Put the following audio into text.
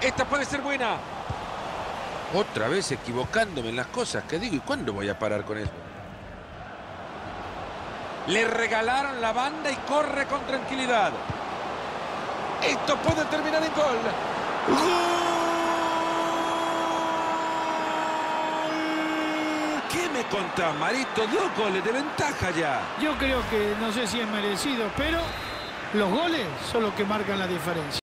Esta puede ser buena. Otra vez equivocándome en las cosas que digo. ¿Y cuándo voy a parar con eso? Le regalaron la banda y corre con tranquilidad. Esto puede terminar en gol. ¡Gol! ¿Qué me contás, Marito? Dos goles de ventaja ya. Yo creo que no sé si es merecido, pero los goles son los que marcan la diferencia.